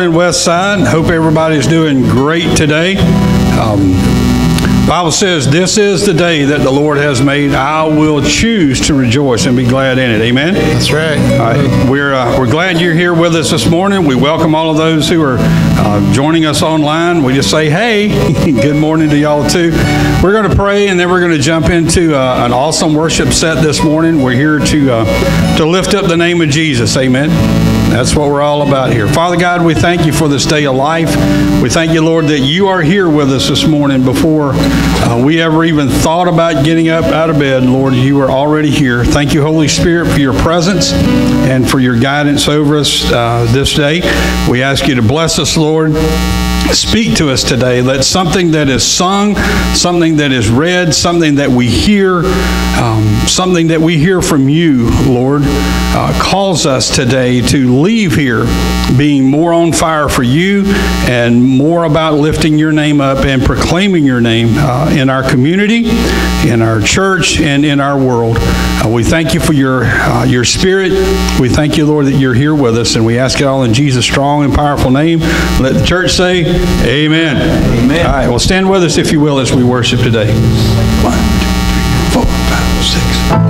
morning, Westside. Hope everybody's doing great today. Um, Bible says, "This is the day that the Lord has made. I will choose to rejoice and be glad in it." Amen. That's right. Right. We're uh, we're glad you're here with us this morning. We welcome all of those who are uh, joining us online. We just say, "Hey, good morning to y'all too." We're going to pray, and then we're going to jump into uh, an awesome worship set this morning. We're here to uh, to lift up the name of Jesus. Amen. That's what we're all about here. Father God, we thank you for this day of life. We thank you, Lord, that you are here with us this morning before uh, we ever even thought about getting up out of bed. Lord, you are already here. Thank you, Holy Spirit, for your presence and for your guidance over us uh, this day. We ask you to bless us, Lord speak to us today. Let something that is sung, something that is read, something that we hear, um, something that we hear from you, Lord, uh, calls us today to leave here being more on fire for you and more about lifting your name up and proclaiming your name uh, in our community, in our church, and in our world. Uh, we thank you for your, uh, your spirit. We thank you, Lord, that you're here with us, and we ask it all in Jesus' strong and powerful name. Let the church say, Amen. Amen. All right, well, stand with us, if you will, as we worship today. One, two, three, four, five, six.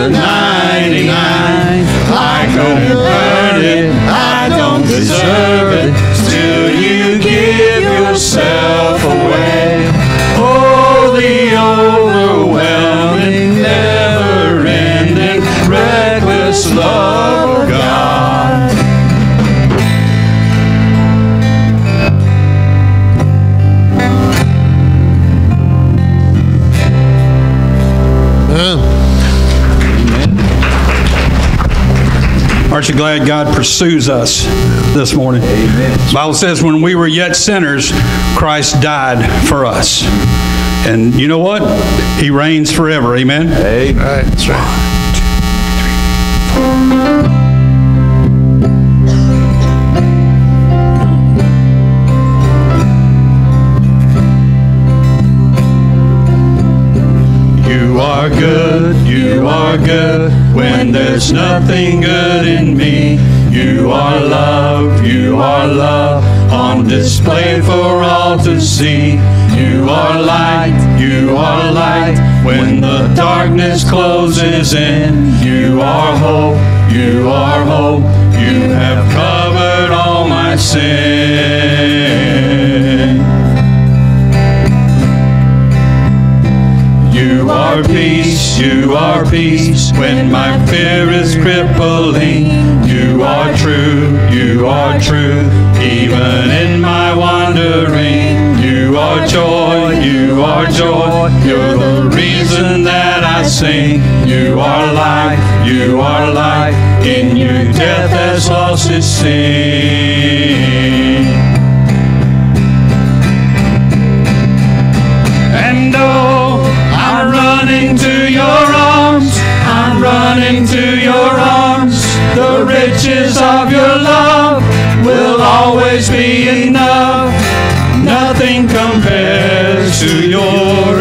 The 99. I couldn't earn it, I don't deserve it, still you give yourself away. Oh, the overwhelming, never-ending, reckless love Aren't you glad God pursues us this morning? Amen. Bible says when we were yet sinners, Christ died for us. And you know what? He reigns forever. Amen. Right, that's right. You are good, you are good when there's nothing good in me. You are love, you are love on display for all to see. You are light, you are light when the darkness closes in. You are hope, you are hope. You have covered all my sin. You are peace when my fear is crippling. You are true, you are true, even in my wandering. You are joy, you are joy, you're the reason that I sing. You are life, you are life, in you death has lost its sting. I'm running to your arms. The riches of your love will always be enough. Nothing compares to your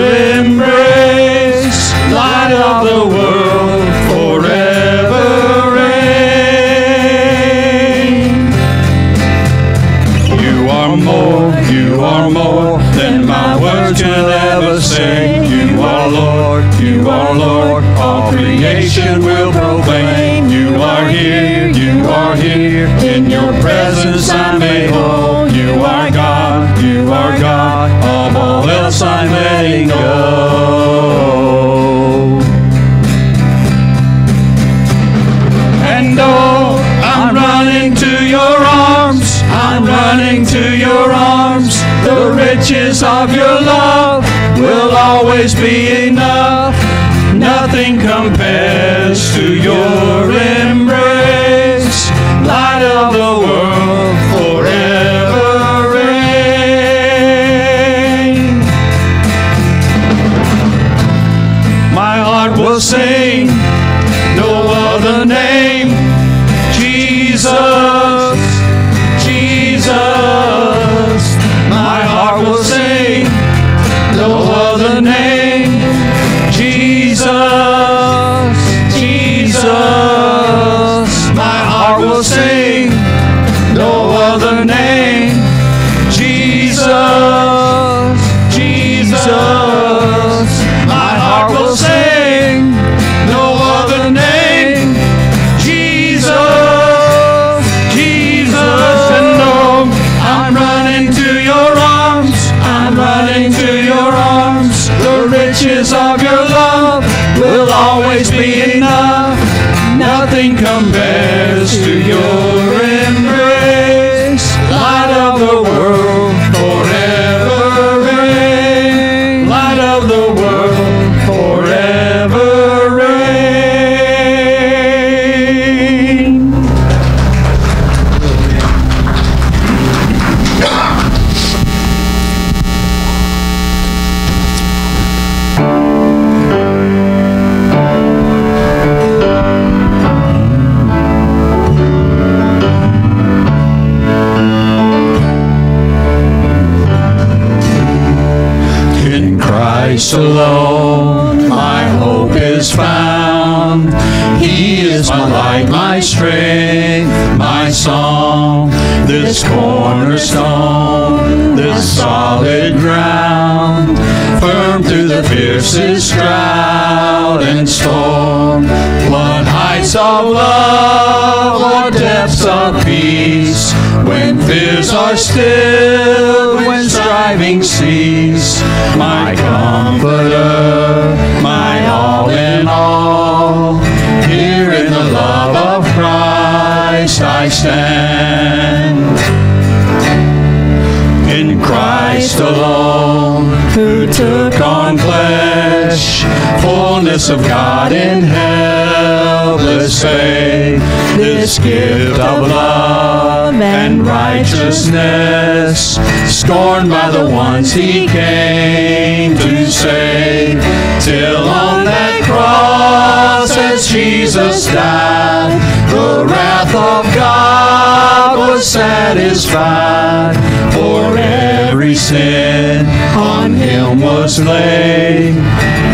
righteousness, scorned by the ones he came to save, till on that cross as Jesus died, the wrath of God was satisfied, for every sin on him was laid.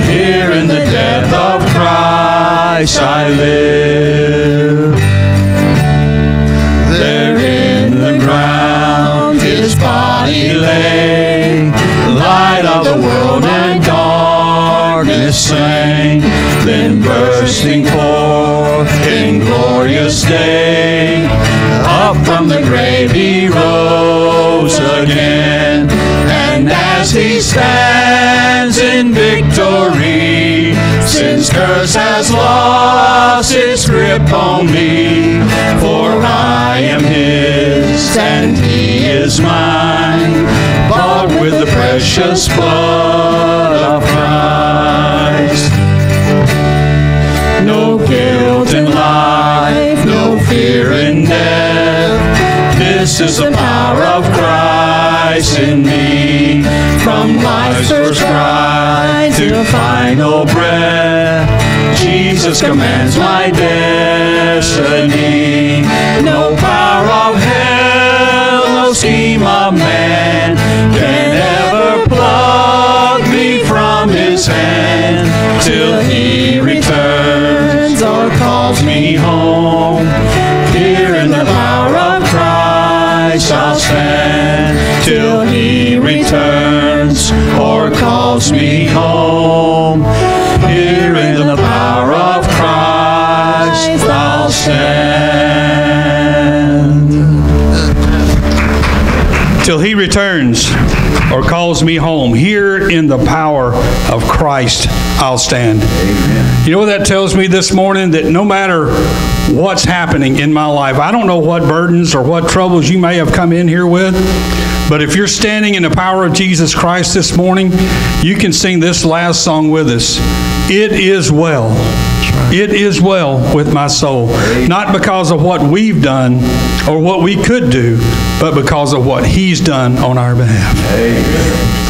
Here in the death of Christ I live. Lay, light of the world and darkness sang, then bursting forth in glorious day, up from the grave he rose again, and as he stands in victory, sin's curse has lost its grip on me, for I am his and he is mine, precious blood of Christ. No guilt in life, no fear in death. This is the power of Christ in me. From life's first cry to final breath, Jesus commands my destiny. No power calls me home. Here in the power of Christ, I'll stand. You know what that tells me this morning? That no matter what's happening in my life, I don't know what burdens or what troubles you may have come in here with, but if you're standing in the power of Jesus Christ this morning, you can sing this last song with us. It is well. It is well with my soul. Not because of what we've done or what we could do, but because of what He's done on our behalf. When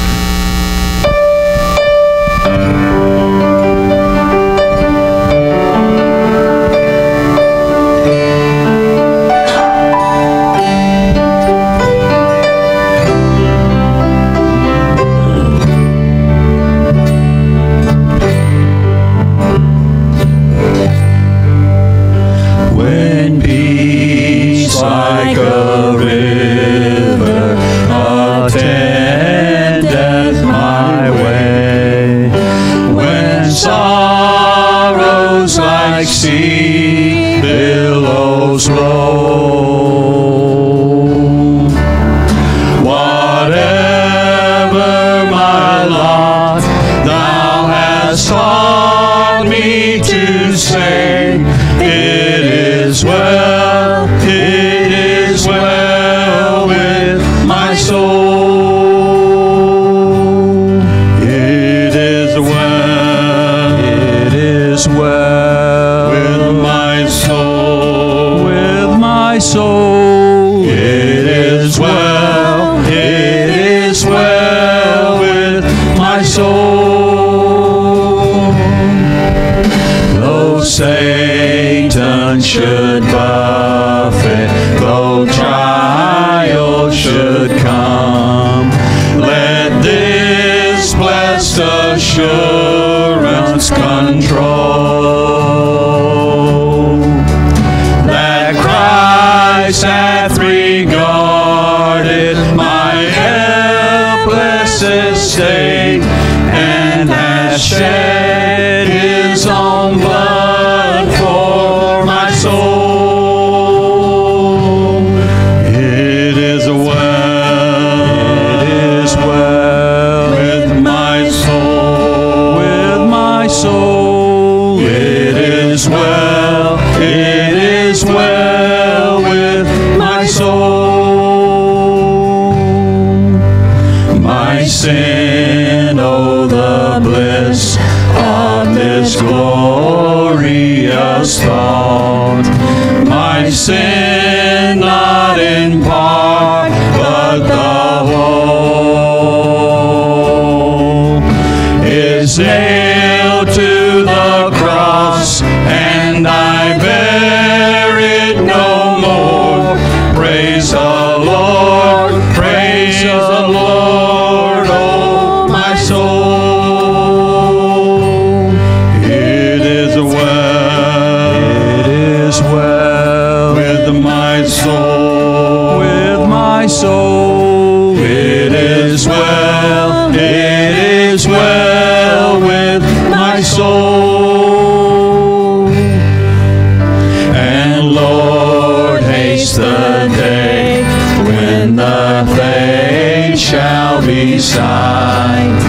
shall be signed.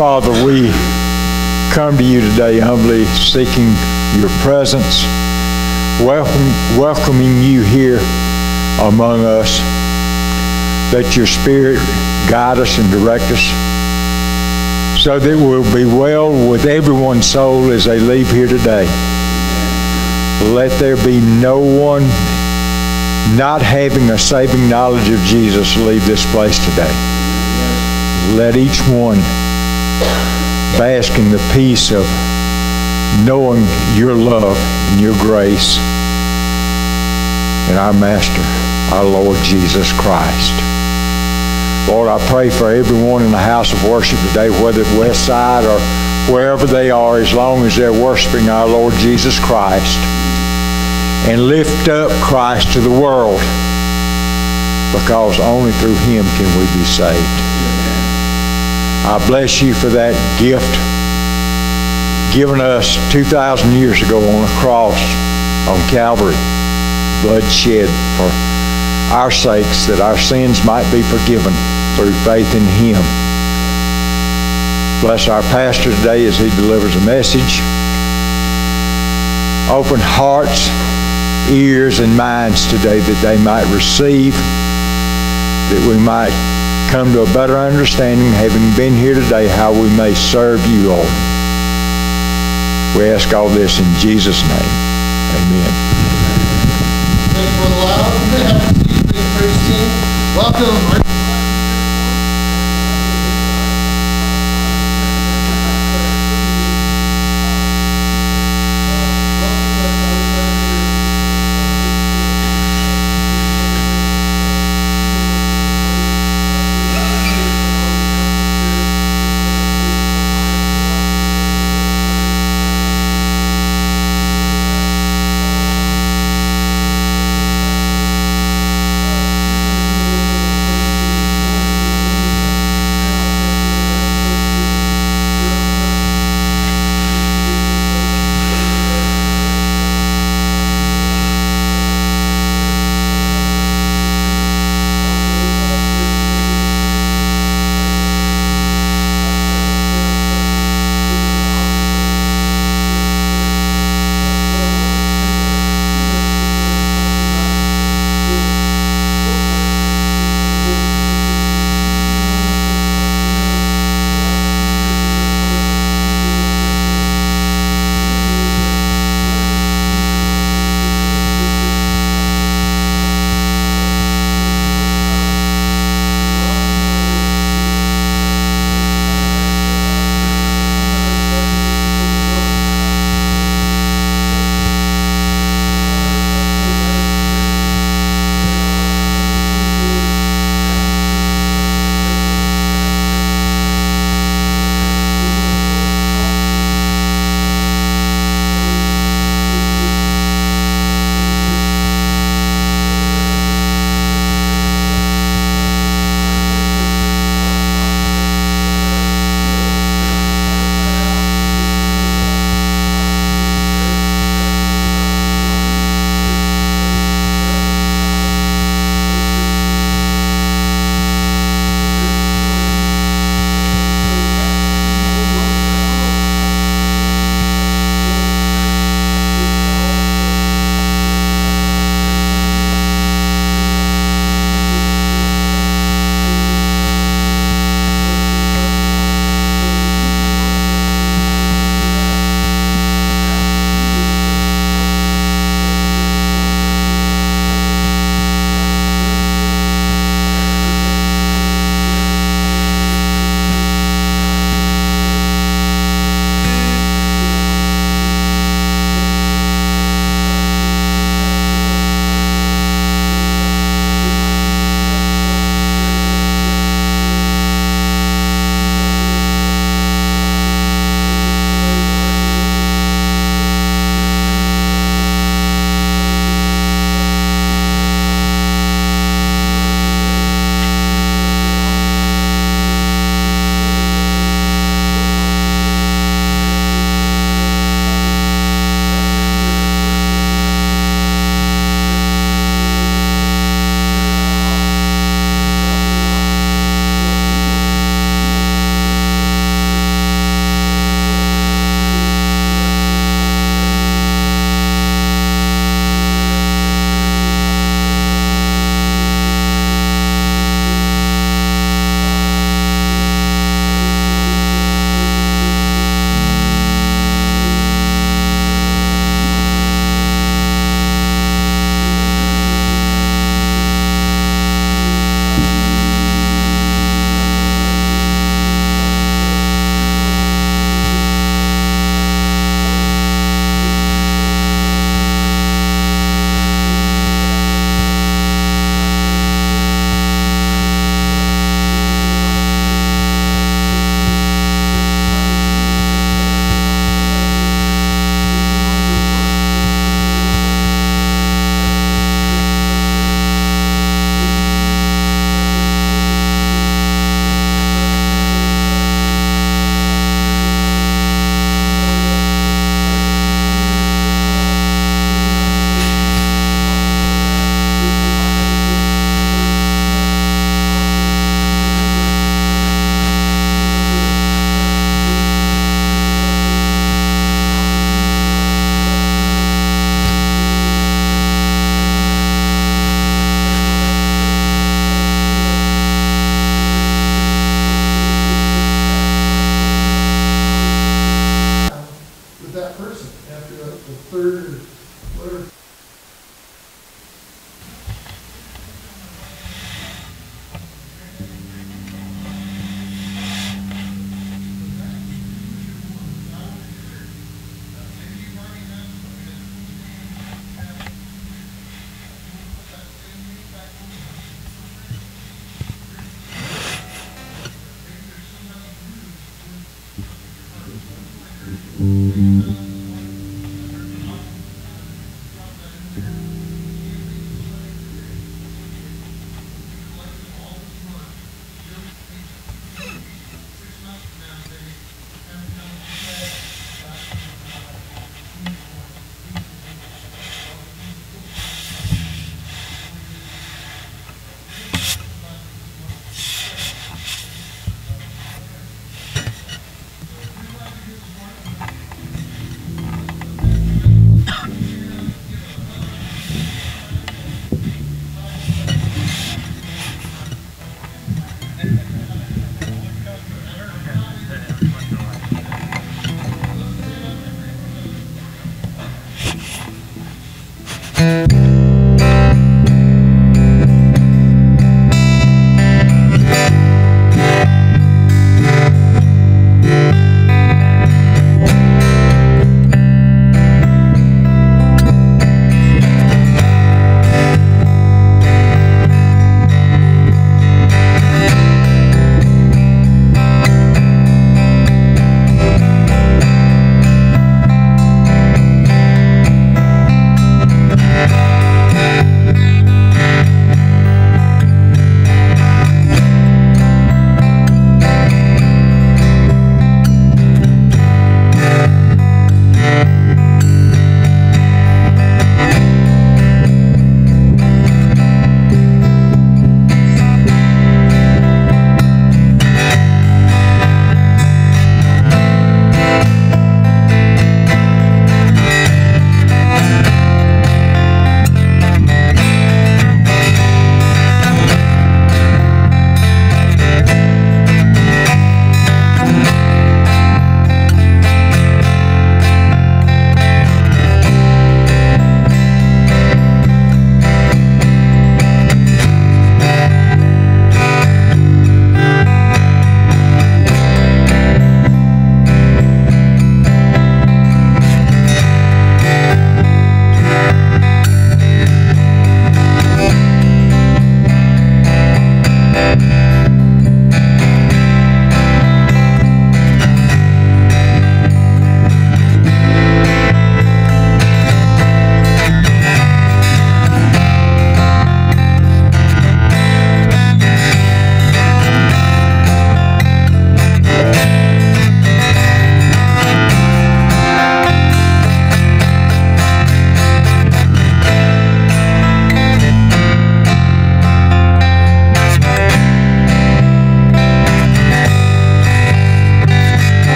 Father, we come to you today humbly seeking your presence, welcome, welcoming you here among us. Let your Spirit guide us and direct us so that we'll be well with everyone's soul as they leave here today. Let there be no one not having a saving knowledge of Jesus leave this place today. Let each one bask in the peace of knowing your love and your grace and our Master, our Lord Jesus Christ. Lord, I pray for everyone in the house of worship today, whether at Westside or wherever they are, as long as they're worshiping our Lord Jesus Christ. And lift up Christ to the world, because only through him can we be saved. I bless you for that gift given us 2,000 years ago on a cross on Calvary, blood shed for our sakes that our sins might be forgiven through faith in him. Bless our pastor today as he delivers a message. Open hearts, ears, and minds today that they might receive, that we might come to a better understanding, having been here today, how we may serve you, Lord. We ask all this in Jesus' name. Amen. Thank you, you, praise team. Welcome.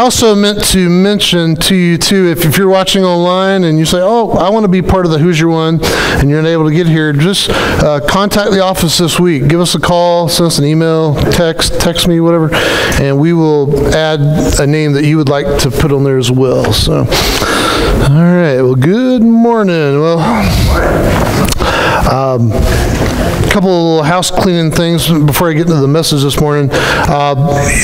Also meant to mention to you too, if, if you're watching online and you say, "Oh, I want to be part of the Hoosier One," and you're unable to get here, just uh, contact the office this week. Give us a call, send us an email, text, text me, whatever, and we will add a name that you would like to put on there as well. So, all right. Well, good morning. Well. Um, couple of house cleaning things before I get into the message this morning. Uh,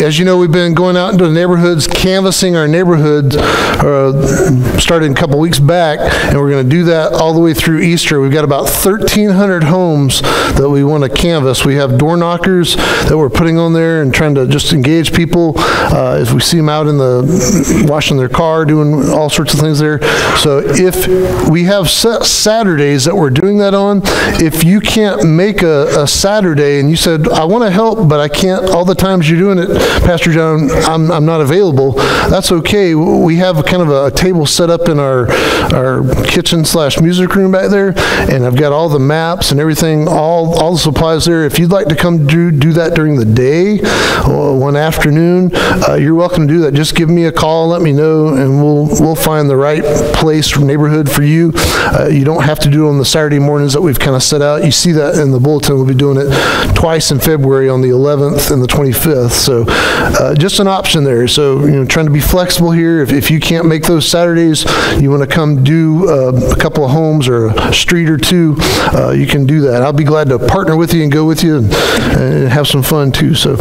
as you know, we've been going out into the neighborhoods, canvassing our neighborhoods, uh, started a couple weeks back, and we're going to do that all the way through Easter. We've got about 1,300 homes that we want to canvass. We have door knockers that we're putting on there and trying to just engage people uh, as we see them out in the washing their car, doing all sorts of things there. So if we have Saturdays that we're doing that on, if you can't make a, a Saturday and you said, I want to help, but I can't, all the times you're doing it, Pastor John, I'm, I'm not available, that's okay. We have kind of a table set up in our, our kitchen slash music room back there, and I've got all the maps and everything, all, all the supplies there. If you'd like to come do, do that during the day, one afternoon, uh, you're welcome to do that. Just give me a call, let me know, and we'll, we'll find the right place, neighborhood for you. Uh, you don't have to do it on the Saturday mornings that we've kind of set out. You see that in the bulletin. We'll be doing it twice in February on the 11th and the 25th. So uh, just an option there. So, you know, trying to be flexible here. If, if you can't make those Saturdays, you want to come do uh, a couple of homes or a street or two, uh, you can do that. I'll be glad to partner with you and go with you and, and have some fun too. So,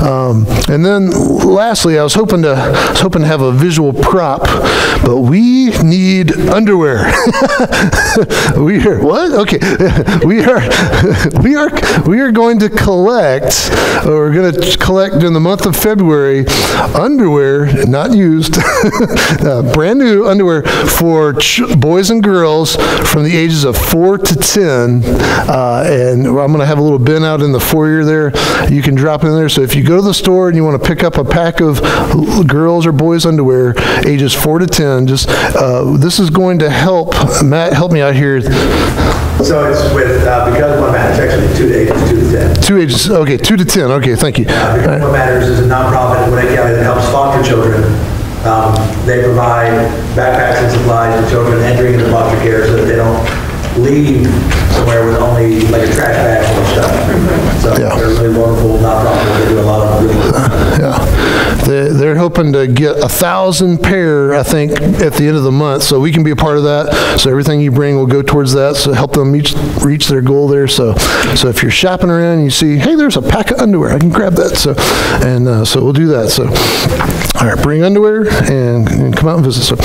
um, and then lastly, I was hoping to was hoping to have a visual prop, but we need underwear. we are what? Okay, we are we are we are going to collect. We're going to collect in the month of February underwear, not used, uh, brand new underwear for boys and girls from the ages of four to ten. Uh, and I'm going to have a little bin out in the foyer there. You can drop in there. So if you go to the store and you want to pick up a pack of girls or boys underwear, ages four to ten, just uh, this is going to help. Matt, help me out here. So it's with, uh, because What Matters, actually two to ages, two to 10. Two ages. Okay, two to ten. Okay, thank you. Uh, Because What Matters is a nonprofit in Gwinnett County that helps foster children. Um, They provide backpacks and supplies to children entering into foster care so that they don't leave somewhere with only like a trash bag hoping to get a thousand pair, I think, at the end of the month. So we can be a part of that. So everything you bring will go towards that. So help them reach, reach their goal there. So, so if you're shopping around and you see, hey, there's a pack of underwear, I can grab that. So, and uh, so we'll do that. So, all right, bring underwear and, and come out and visit. So,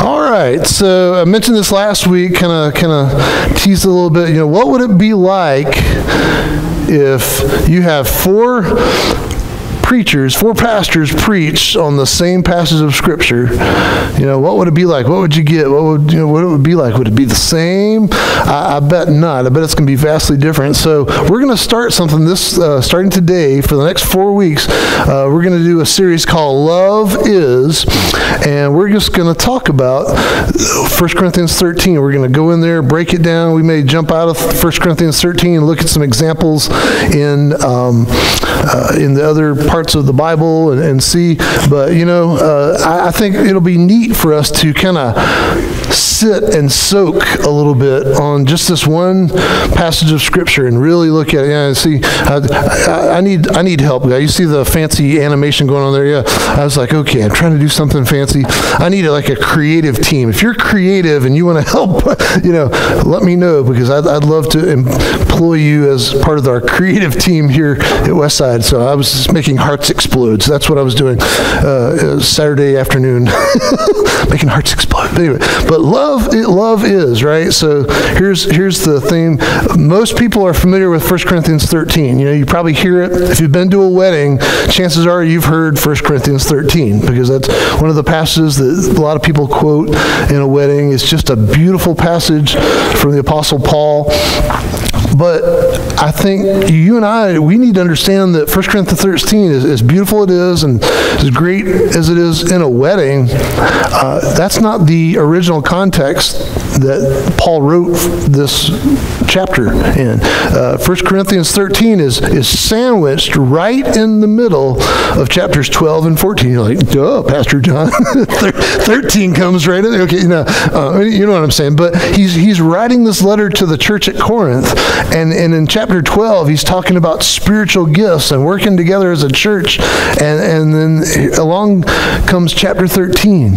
all right. So I mentioned this last week, kind of, kind of teased a little bit. You know, what would it be like if you have four preachers, four pastors preach on the same passage of Scripture, you know, what would it be like? What would you get? What would you know? What it would be like? Would it be the same? I, I bet not. I bet it's going to be vastly different. So we're going to start something this uh, starting today for the next four weeks. Uh, we're going to do a series called Love Is, and we're just going to talk about 1 Corinthians 13. We're going to go in there, break it down. We may jump out of 1 Corinthians 13 and look at some examples in um, uh, in the other parts of the Bible and, and see. But you know, uh, I, I think it'll be neat for us to kind of sit and soak a little bit on just this one passage of Scripture and really look at it. Yeah, see, I, I, I need I need help. You see the fancy animation going on there? Yeah, I was like, okay, I'm trying to do something fancy. I need like a creative team. If you're creative and you want to help, you know, let me know because I'd, I'd love to employ you as part of our creative team here at Westside. So I was just making hearts explode. So that's what I was doing uh, Saturday afternoon, making hearts explode. Anyway, but love, it, love is right. So here's here's the theme. Most people are familiar with 1 Corinthians 13. You know, you probably hear it if you've been to a wedding. Chances are you've heard 1 Corinthians 13 because that's one of the passages that a lot of people quote in a wedding. It's just a beautiful passage from the Apostle Paul. But I think you and I, we need to understand that 1 Corinthians 13, is, as beautiful it is and as great as it is in a wedding, uh, that's not the original context that Paul wrote this chapter in. Uh, 1 Corinthians 13 is, is sandwiched right in the middle of chapters 12 and 14. You're like, duh, Pastor John. 13 comes right in there. Okay, no, uh, you know what I'm saying. But he's, he's writing this letter to the church at Corinth, and, and in chapter 12, he's talking about spiritual gifts and working together as a church. And, and then along comes chapter 13.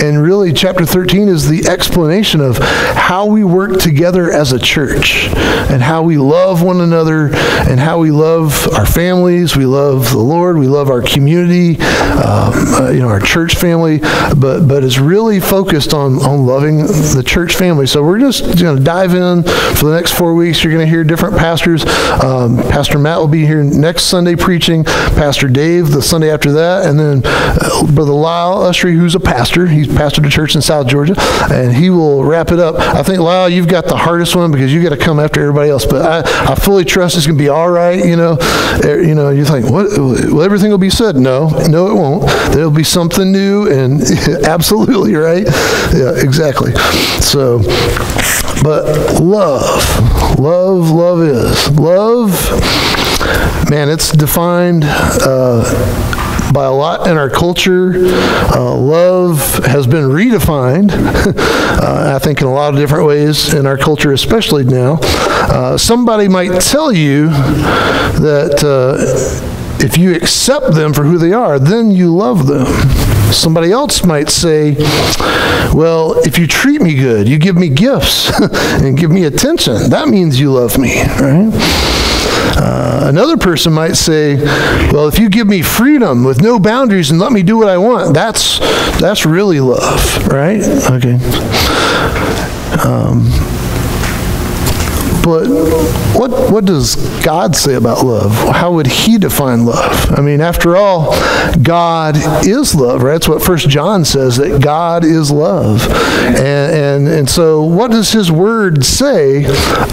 And really, chapter 13 is the explanation of of how we work together as a church and how we love one another and how we love our families, we love the Lord, we love our community, um, uh, you know, our church family, but but it's really focused on on loving the church family. So we're just going to dive in for the next four weeks. You're going to hear different pastors. Um, Pastor Matt will be here next Sunday preaching. Pastor Dave the Sunday after that, and then uh, Brother Lyle Usry, who's a pastor. He's pastored a church in South Georgia, and he will wrap it up. I think Lyle, you've got the hardest one because you got to come after everybody else. But I, I fully trust it's going to be all right. You know, Er, you know, you think, what? Well, everything will be said. No, no, it won't. There'll be something new, and absolutely right. Yeah, exactly. So, but love, love, love is love. Man, it's defined. Uh, by a lot in our culture. Uh, love has been redefined, uh, I think, in a lot of different ways in our culture, especially now. Uh, somebody might tell you that uh, if you accept them for who they are, then you love them. Somebody else might say, well, if you treat me good, you give me gifts and give me attention, that means you love me, right? Uh, another person might say, well, if you give me freedom with no boundaries and let me do what I want, that's, that's really love, right? Okay. Um, but what, what does God say about love? How would he define love? I mean, after all, God is love, right? That's what First John says, that God is love. And, and, and so what does his word say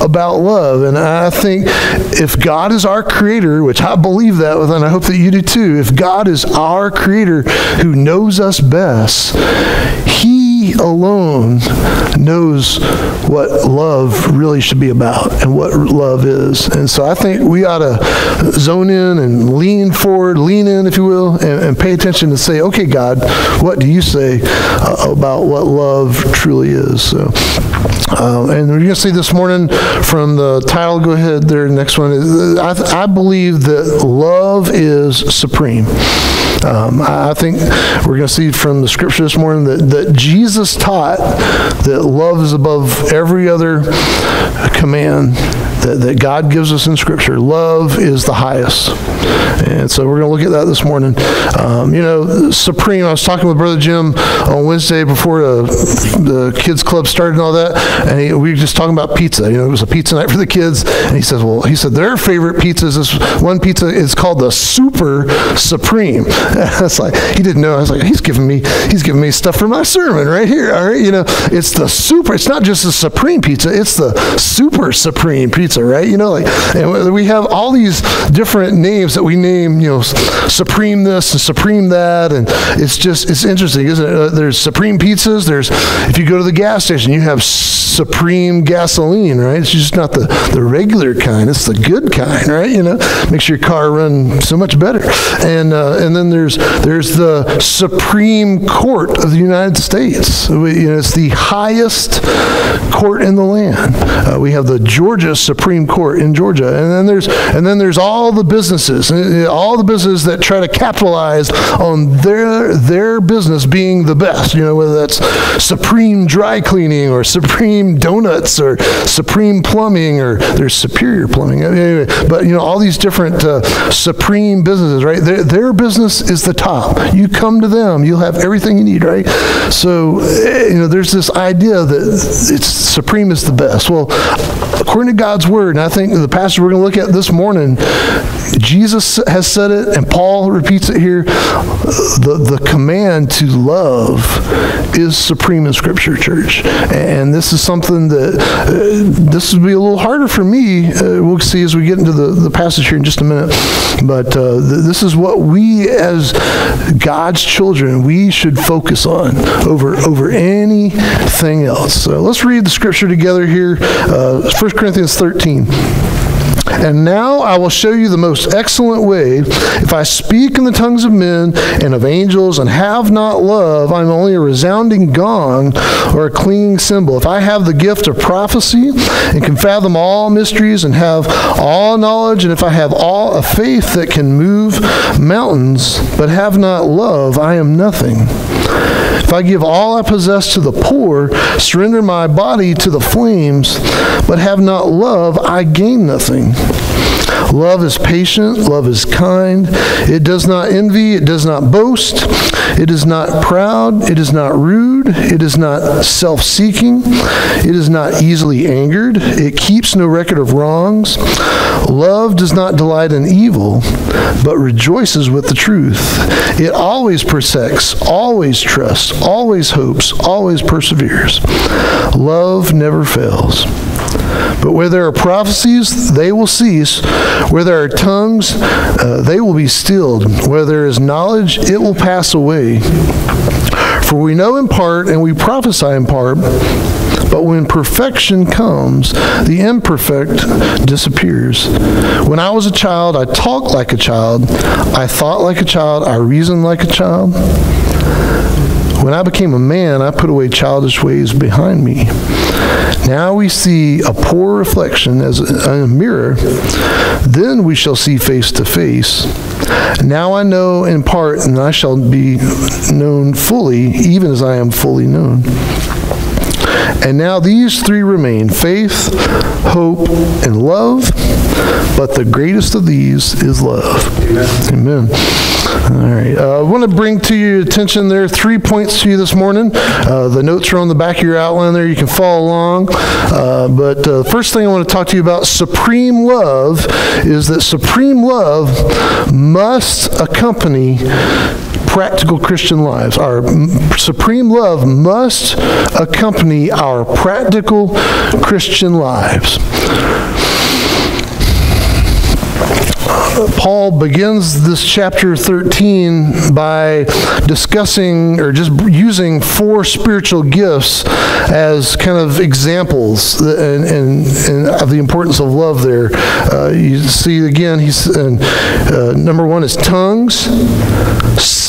about love? And I think if God is our creator, which I believe that, and I hope that you do too, if God is our creator who knows us best, he alone knows what love really should be about and what love is. And so I think we ought to zone in and lean forward, lean in, if you will, and, and pay attention and say, okay, God, what do you say uh, about what love truly is? So, uh, and we're going to see this morning from the title, go ahead there, next one. I, I believe that love is supreme. Um, I think we're going to see from the scripture this morning that, that Jesus taught that love is above every other command that, that God gives us in Scripture. Love is the highest. And so we're going to look at that this morning. Um, you know, supreme. I was talking with Brother Jim on Wednesday before the, the kids club started and all that, and he, we were just talking about pizza. You know, it was a pizza night for the kids, and he says, well, he said their favorite pizza is this one pizza is called the Super Supreme. It's like he didn't know. I was like, he's giving me he's giving me stuff for my sermon right here. All right, you know, it's the super. It's not just the Supreme pizza. It's the Super Supreme pizza pizza, right? You know, like, and we have all these different names that we name, you know, Supreme this and Supreme that, and it's just, it's interesting, isn't it? Uh, there's Supreme pizzas, there's, if you go to the gas station, you have Supreme gasoline, right? It's just not the, the regular kind, it's the good kind, right? You know, makes your car run so much better. And, uh, and then there's, there's the Supreme Court of the United States. We, you know, it's the highest court in the land. Uh, we have the Georgia Supreme Supreme Court in Georgia. And then there's and then there's all the businesses, uh, all the businesses that try to capitalize on their their business being the best. You know, whether that's Supreme Dry Cleaning or Supreme Donuts or Supreme Plumbing or there's Superior Plumbing. Anyway, but you know, all these different uh, Supreme businesses, right? Their, their business is the top. You come to them, you'll have everything you need, right? So eh, you know, there's this idea that it's Supreme is the best. Well, according to God's word. And I think the passage we're going to look at this morning, Jesus has said it, and Paul repeats it here. The, the command to love is supreme in Scripture, church. And this is something that uh, this will be a little harder for me. Uh, we'll see as we get into the, the passage here in just a minute. But uh, th- this is what we, as God's children, we should focus on over, over anything else. So let's read the Scripture together here. Uh, 1 Corinthians 13. And now I will show you the most excellent way. If I speak in the tongues of men and of angels and have not love, I'm only a resounding gong or a clinging cymbal. If I have the gift of prophecy and can fathom all mysteries and have all knowledge, and if I have all a faith that can move mountains but have not love, I am nothing. If I give all I possess to the poor, surrender my body to the flames, but have not love, I gain nothing. Love is patient, love is kind. It does not envy, it does not boast, it is not proud, it is not rude, it is not self seeking, it is not easily angered, it keeps no record of wrongs. Love does not delight in evil, but rejoices with the truth. It always protects, always trusts, always hopes, always perseveres. Love never fails. But where there are prophecies, they will cease. Where there are tongues, uh, they will be stilled. Where there is knowledge, it will pass away. For we know in part and we prophesy in part. But when perfection comes, the imperfect disappears. When I was a child, I talked like a child, I thought like a child, I reasoned like a child. When I became a man, I put away childish ways behind me. Now we see a poor reflection as a, mirror. Then we shall see face to face. Now I know in part, and I shall be known fully, even as I am fully known. And now these three remain faith, hope, and love. But the greatest of these is love. Amen. All right. Uh, I want to bring to your attention there three points to you this morning. Uh, the notes are on the back of your outline there. You can follow along. Uh, but the uh, first thing I want to talk to you about supreme love is that supreme love must accompany practical Christian lives. Our supreme love must accompany our practical Christian lives. Paul begins this chapter 13 by discussing or just using four spiritual gifts as kind of examples and, and, and of the importance of love there. Uh, you see again, he's uh, number one is tongues,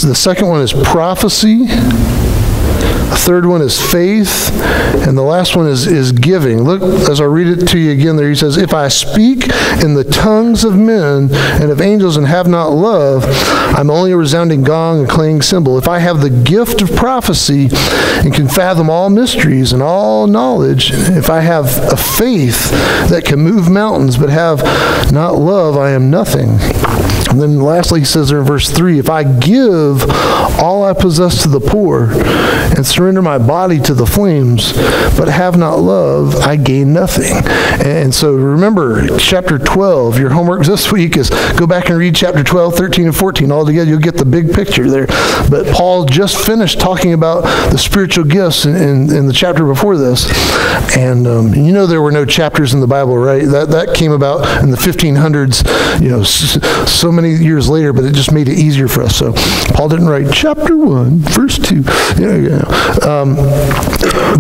the second one is prophecy. The third one is faith. And the last one is, is giving. Look, as I read it to you again there, he says, If I speak in the tongues of men and of angels and have not love, I'm only a resounding gong, a clanging cymbal. If I have the gift of prophecy and can fathom all mysteries and all knowledge, if I have a faith that can move mountains but have not love, I am nothing. And then lastly, he says there in verse 3 If I give all I possess to the poor and surrender my body to the flames, but have not love, I gain nothing. And so remember, chapter 12, your homework this week is go back and read chapter 12, 13, and 14 all together. You'll get the big picture there. But Paul just finished talking about the spiritual gifts in, in, in the chapter before this. And um, you know there were no chapters in the Bible, right? That, that came about in the 1500s, you know, so many years later, but it just made it easier for us. So Paul didn't write chapter 1, verse 2. You know, um,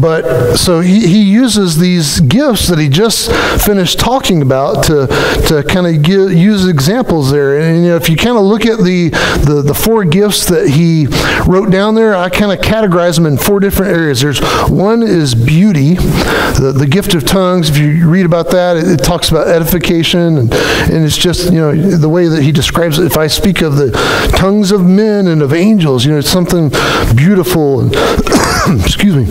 but so he, he uses these gifts that he just finished talking about to, to kind of use examples there. And you know, if you kind of look at the, the, the four gifts that he wrote down there, I kind of categorize them in four different areas. There's one is beauty, the, the gift of tongues. If you read about that, it, it talks about edification, and, and it's just, you know, the way that he describes it. If I speak of the tongues of men and of angels, you know, it's something beautiful excuse me.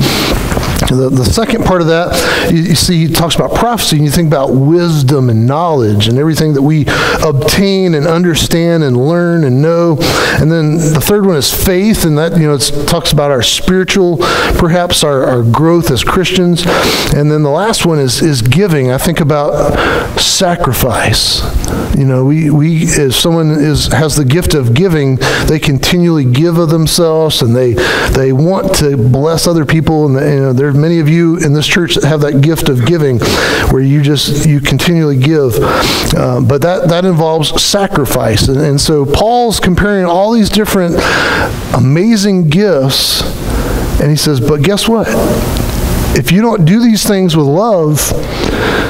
The, the second part of that, you, you, see, he talks about prophecy, and you think about wisdom and knowledge and everything that we obtain and understand and learn and know. And then the third one is faith, and that, you know, it talks about our spiritual, perhaps our, our growth as Christians. And then the last one is, is giving. I think about sacrifice. You know, we, we if someone is has the gift of giving, they continually give of themselves, and they they want to bless other people, and they, you know, there are many of you in this church have that gift of giving, where you just you continually give. Uh, but that that involves sacrifice, and, and so Paul's comparing all these different amazing gifts, and he says, but guess what? If you don't do these things with love,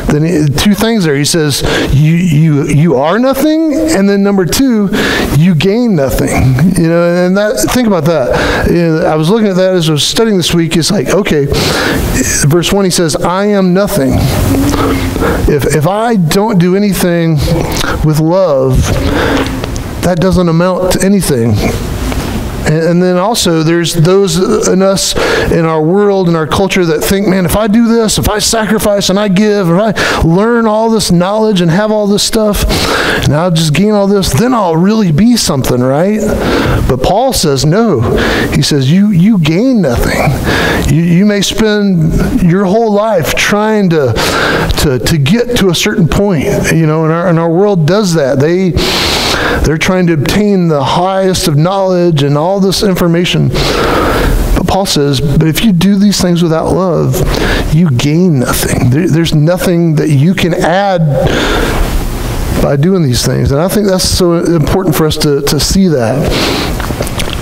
then he, two things there. He says, you, you, you are nothing, and then number two, you gain nothing. You know, and that, think about that. You know, I was looking at that as I was studying this week. It's like, okay, verse 1, he says, I am nothing. If, if I don't do anything with love, that doesn't amount to anything. And, then also, there's those in us, in our world, in our culture, that think, man, if I do this, if I sacrifice and I give, if I learn all this knowledge and have all this stuff, and I'll just gain all this, then I'll really be something, right? But Paul says, no. He says, you, you gain nothing. You, you may spend your whole life trying to, to, to get to a certain point. You know, and our, and our world does that. They they're trying to obtain the highest of knowledge and all this information. But Paul says, but if you do these things without love, you gain nothing. There, there's nothing that you can add by doing these things. And I think that's so important for us to, to see that.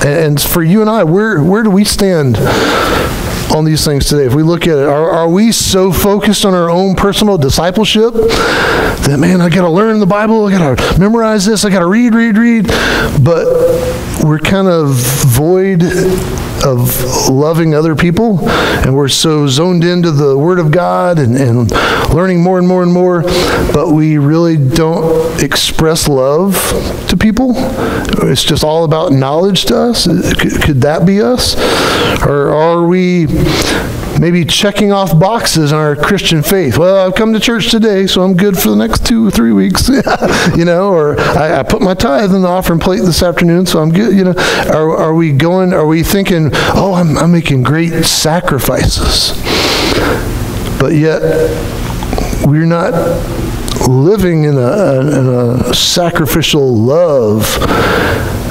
And for you and I, where, where do we stand on these things today. If we look at it, are, are we so focused on our own personal discipleship that, man, I got to learn the Bible, I got to memorize this, I got to read, read, read, but we're kind of void of loving other people, and we're so zoned into the Word of God and, and learning more and more and more, but we really don't express love to people. It's just all about knowledge to us. Could, could that be us? Or are we maybe checking off boxes on our Christian faith. Well, I've come to church today, so I'm good for the next two or three weeks, you know, or I, I, put my tithe in the offering plate this afternoon, so I'm good, you know. Are, are we going, are we thinking, oh, I'm, I'm making great sacrifices? But yet, we're not living in a, in a sacrificial love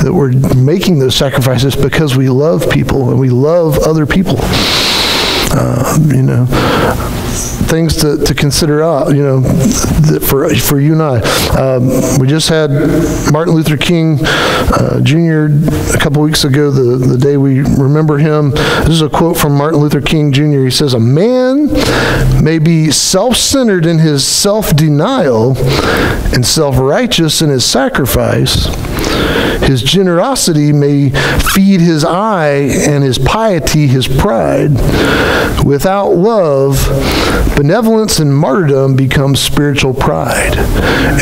that we're making those sacrifices because we love people and we love other people uh, you know, things to, to consider out, you know, for, for you and I. Um, we just had Martin Luther King uh, Jr. a couple weeks ago, the, the day we remember him. This is a quote from Martin Luther King Jr. He says, A man may be self centered in his self denial and self righteous in his sacrifice his generosity may feed his eye and his piety his pride. Without love, benevolence and martyrdom become spiritual pride.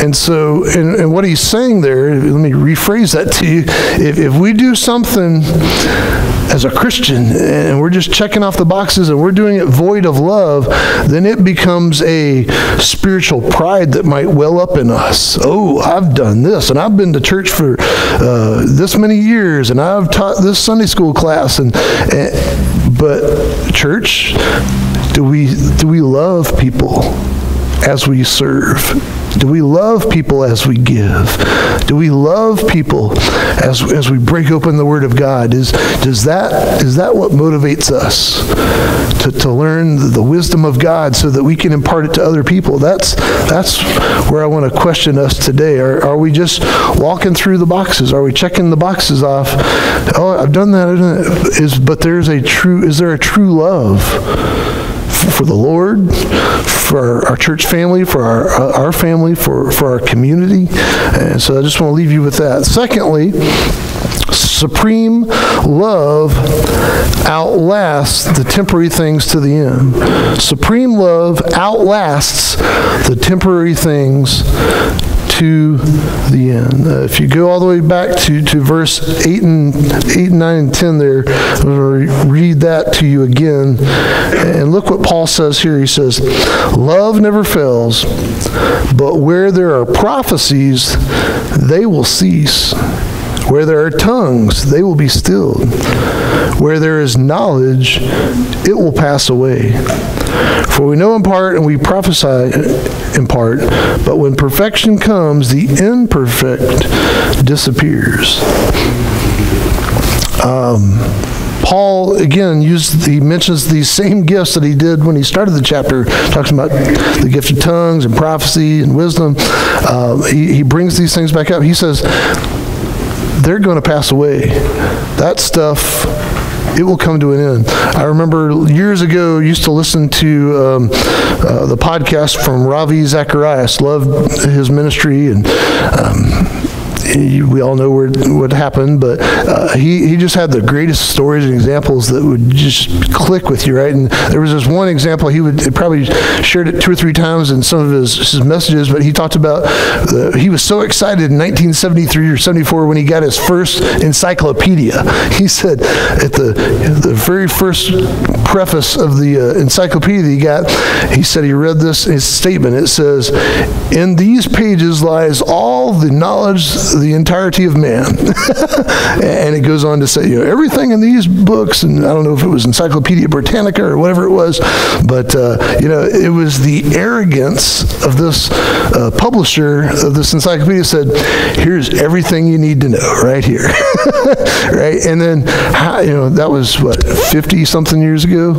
And so, and, and what he's saying there, let me rephrase that to you. If, if we do something as a Christian and we're just checking off the boxes and we're doing it void of love, then it becomes a spiritual pride that might well up in us. Oh, I've done this and I've been to church for uh, this many years and I've taught this Sunday school class and, and but church, do we do we love people as we serve? Do we love people as we give? Do we love people as, as we break open the Word of God? Is, does that, is that what motivates us to, to learn the wisdom of God so that we can impart it to other people? That's, that's where I want to question us today. Are, are we just walking through the boxes? Are we checking the boxes off? Oh, I've done that. Is, but there's a true, is there a true love? For the Lord, for our church family, for our, uh, our family, for, for our community. And so I just want to leave you with that. Secondly, supreme love outlasts the temporary things to the end. Supreme love outlasts the temporary things to the end. Uh, if you go all the way back to, to verse 8 and 8, 9, and 10 there, I'm going to read that to you again. And look what Paul says here. He says, Love never fails, but where there are prophecies, they will cease. Where there are tongues, they will be stilled. Where there is knowledge, it will pass away. For we know in part and we prophesy in part, but when perfection comes, the imperfect disappears. Um, Paul again used he mentions these same gifts that he did when he started the chapter, talks about the gift of tongues and prophecy and wisdom. Uh, he, he brings these things back up. He says they're going to pass away. That stuff it will come to an end. I remember years ago, used to listen to um, uh, the podcast from Ravi Zacharias. Loved his ministry and. Um, we all know where, what happened, but uh, he, he just had the greatest stories and examples that would just click with you, right? And there was this one example, he would probably shared it two or three times in some of his, his messages, but he talked about the, he was so excited in 1973 or 74 when he got his first encyclopedia. He said at the, the very first preface of the uh, encyclopedia he got, he said he read this his statement. It says, In these pages lies all the knowledge the entirety of man. and it goes on to say, you know, everything in these books, and I don't know if it was Encyclopedia Britannica or whatever it was, but, uh, you know, it was the arrogance of this uh, publisher of this encyclopedia said, here's everything you need to know right here. right? And then, how, you know, that was what, 50 something years ago?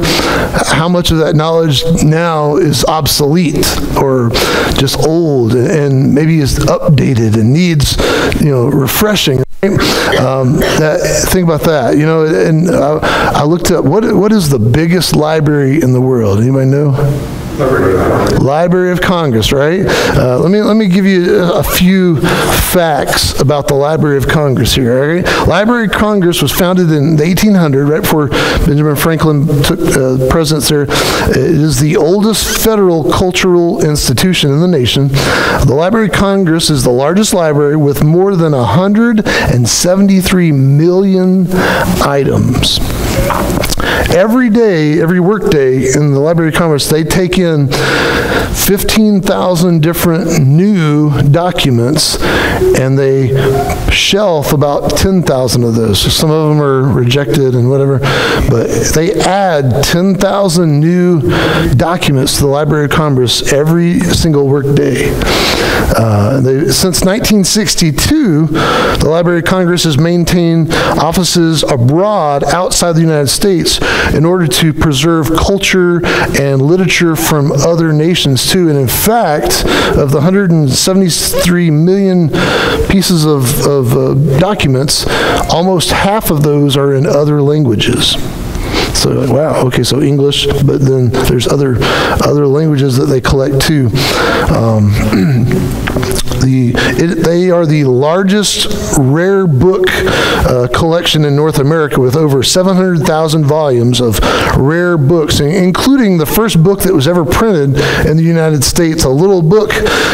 How much of that knowledge now is obsolete or just old and maybe is updated and needs you know, refreshing. Um, that, think about that. You know, and I, I looked up what what is the biggest library in the world? Anybody know? Library of Congress, right? Uh, let me let me give you a, few facts about the Library of Congress here. Library of Congress was founded in 1800, right before Benjamin Franklin took uh, presence there. It is the oldest federal cultural institution in the nation. The Library of Congress is the largest library with more than 173 million items. Every day, every workday in the Library of Congress, they take in 15,000 different new documents and they shelf about 10,000 of those. some of them are rejected and whatever, but they add 10,000 new documents to the Library of Congress every single workday. Uh, they, since 1962, the Library of Congress has maintained offices abroad outside the United States in order to preserve culture and literature from other nations too. And in fact, of the 173 million pieces of, of uh, documents, almost half of those are in other languages. So wow, okay, so English, but then there's other other languages that they collect too. Um, the, it, they are the largest rare book uh, collection in North America with over 700,000 volumes of rare books, including the first book that was ever printed in the United States, a little book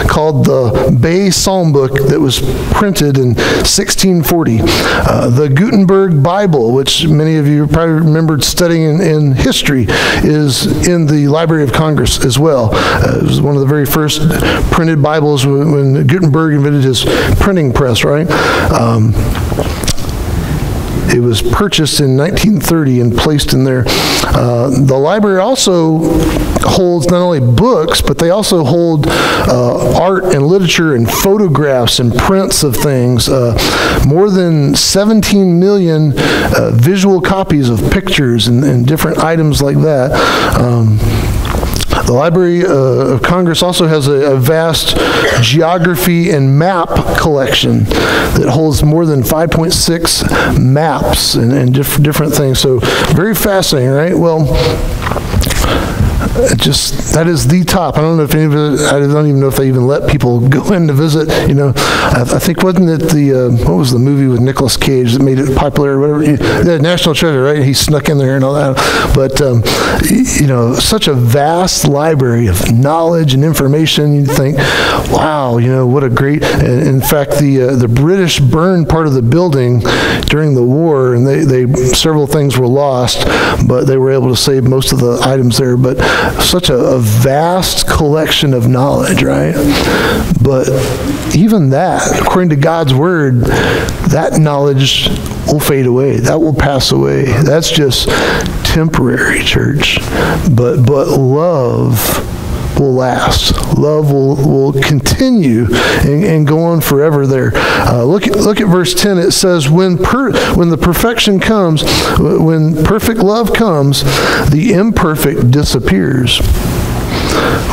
called the Bay Psalm Book that was printed in 1640. Uh, the Gutenberg Bible, which many of you probably remembered studying in, in history, is in the Library of Congress as well. Uh, it was one of the very first printed Bibles when, Gutenberg invented his printing press, right? Um, it was purchased in 1930 and placed in there. Uh, the library also holds not only books, but they also hold uh, art and literature and photographs and prints of things. Uh, more than 17 million uh, visual copies of pictures and, and, different items like that. Um, the Library uh, of Congress also has a, a, vast geography and map collection that holds more than 5.6 maps and, and diff different things. So very fascinating, right? Well, just that is the top. I don't know if any of it, I don't even know if they even let people go in to visit. You know, I, I think wasn't it the uh, what was the movie with Nicolas Cage that made it popular or whatever? The National Treasure, right? He snuck in there and all that. But um, you know, such a vast library of knowledge and information. You think, wow, you know, what a great. In fact, the uh, the British burned part of the building during the war, and they, they several things were lost, but they were able to save most of the items there. But such a, a vast collection of knowledge, right? But even that, according to God's word, that knowledge will fade away. That will pass away. That's just temporary, church. But but love will last. Love will, will continue and, and go on forever there. Uh, look, at, look at verse 10. It says, when, per, when the perfection comes, when perfect love comes, the imperfect disappears.